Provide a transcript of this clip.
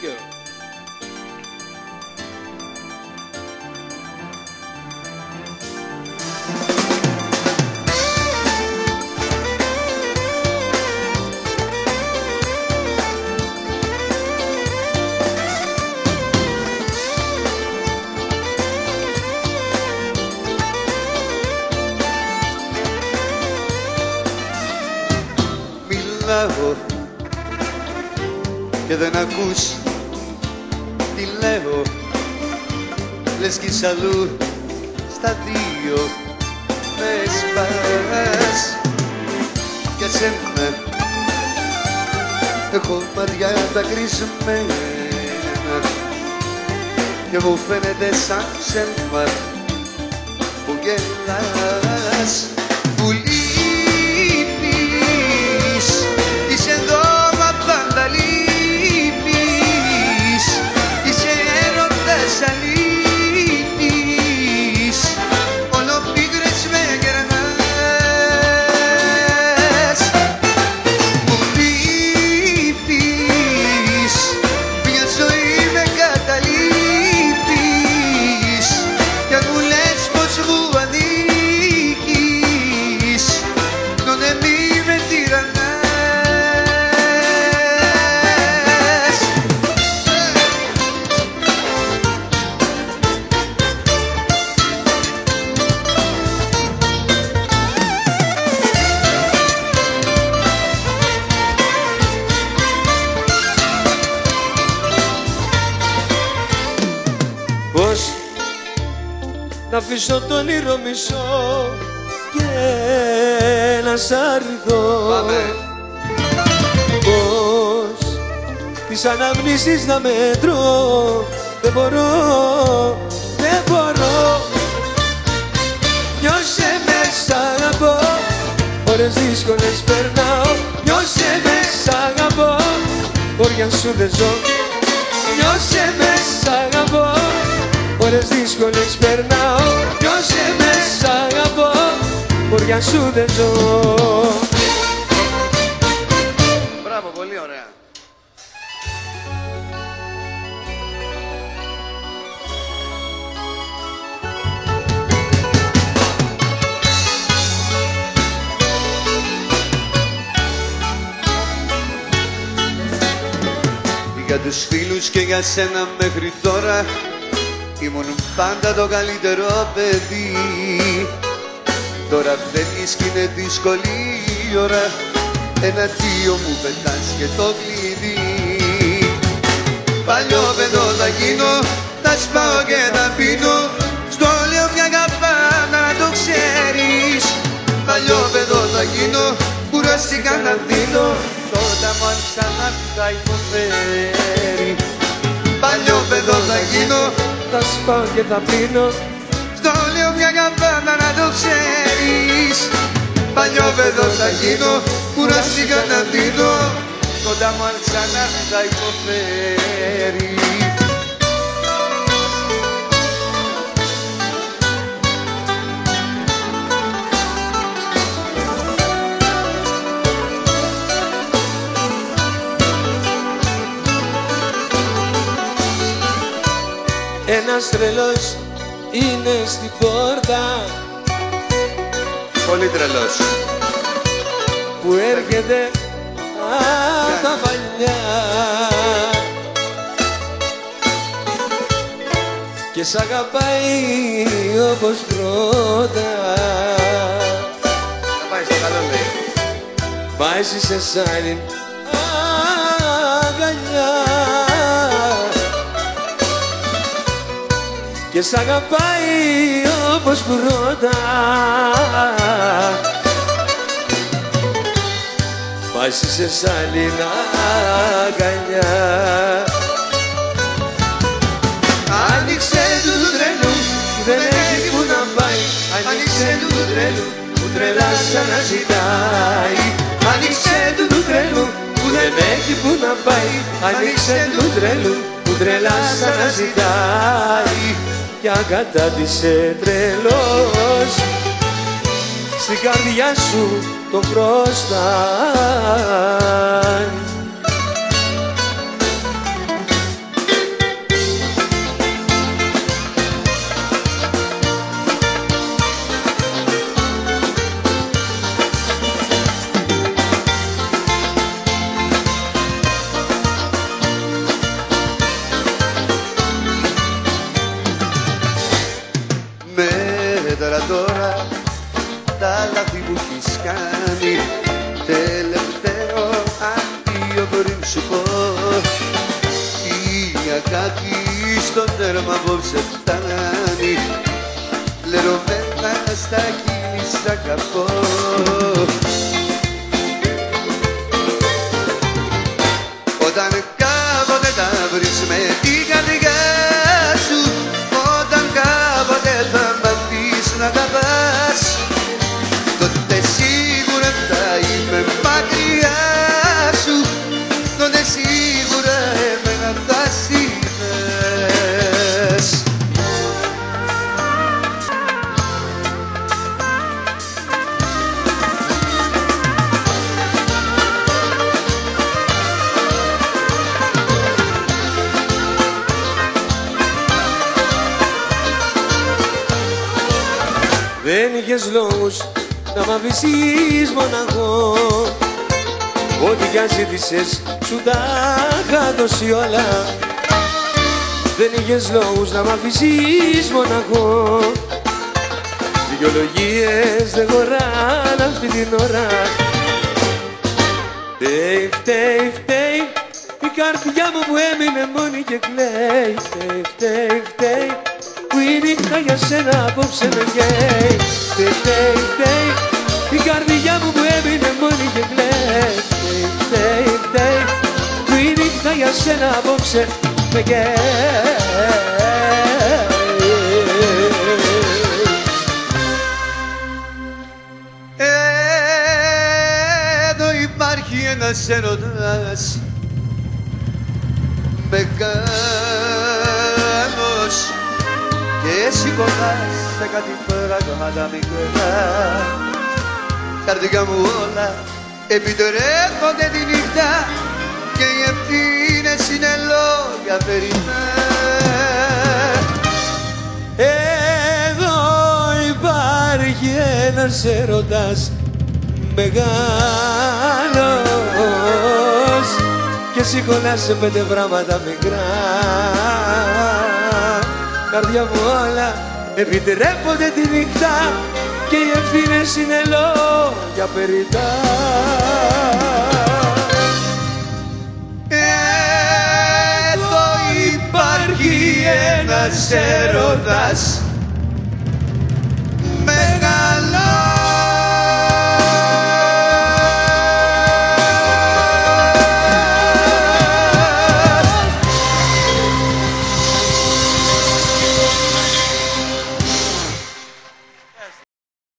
Thank you. Μιλάω και δεν ακούς τι λέω Λες κι είσαι αλλού στα δύο με σπάς Για σένα έχω μάτια δακρυσμένα και μου φαίνεται σαν ψέμα που γελάς να αφήσω το όνειρο μισό και να σ' αρνηθώ Πάμε. Πώς τις αναμνήσεις να μετρώ; Δεν μπορώ, δεν μπορώ. Νιώσε με σ' αγαπώ. Ώρες δύσκολες περνάω. Νιώσε με σ' αγαπώ. Χωριά σου δεν ζω. Νιώσε με σ' αγαπώ Ώρες δύσκολες περνάω. Νιώσε με σ' αγαπώ Χωριά σου δεν ζω. Μπράβο, πολύ ωραία. Για τους φίλους και για σένα μέχρι τώρα Ήμουν πάντα το καλύτερο παιδί. Τώρα φεύγεις κι είναι δύσκολη η ώρα. Εναντίο μου πετάς και το κλειδί. Παλιό παιδό θα γίνω, θα σπάω και θα πίνω. Στο λέω πια καπάνα να το ξέρεις. Παλιό παιδό θα γίνω, κουραστικά να δίνω Τότε μου αν ξανά θα υποφέρει Παλιό παιδό θα γίνω, Θα σπάω και θα πίνω. Στο λέω μια καμπάνα να το ξέρεις. Παλιό παιδό θα γίνω, κουραστικά να δίνω Κοντά μου αν ξανά θα υποφέρεις Ένας τρελός είναι στην πόρτα. Πολύ τρελός. Που έρχεται απ' τα παλιά. Και σ' αγαπάει όπως πρώτα. Θα πάει στο καλό λέει. Βάζεις σε σάλιν αγκαλιά και σ' αγαπάει όπως πρώτα. Βάζει σε σάλιν αγκαλιά. Άνοιξε του του τρελού, δεν έχει που να πάει. Άνοιξε του του τρελού, που τρελάς σαν να ζητάει. Άνοιξε του του τρελού, που δεν έχει που να πάει. Άνοιξε του τρελού, που τρελάς σαν να ζητάει κι αγκατάτησε τρελός. Στην καρδιά σου το χρωστάει κάτι στο τέρμα απόψε φτάνει. Λερωμένα στα χείλη σ' αγαπώ Δεν είχες λόγους να μ' αφήσεις μοναχό. Ό,τι κι αν ζήτησες σου τα είχα δώσει όλα. Δεν είχες λόγους να μ' αφήσεις μοναχό. Δικαιολογίες δεν χωράνε αυτή την ώρα. Φταίει, φταίει, φταίει η καρδιά μου που έμεινε μόνη και κλαίει. Φταίει, φταίει, φταίει. που η νύχτα για σένα απόψε με καίει Φταίει, φταίει, φταίει η καρδιά μου που έμεινε μόνη και κλαίει. Φταίει, φταίει, φταίει που η νύχτα για σένα απόψε με καίει Εδώ υπάρχει ένας έρωτας μεγάλος και σηκωνάς σε κάτι πράγματα μικρά καρδιά μου όλα επιτρέπονται τη νύχτα και οι ευθύνες είναι λόγια περιτά Εδώ υπάρχει ένας έρωτας μεγάλος. Και σηκωνά σε πέντε πράγματα μικρά Καρδιά μου όλα. Επιτρέπονται τη νύχτα και οι ευθύνες είναι λόγια περιτά Εδώ υπάρχει ένας έρωτας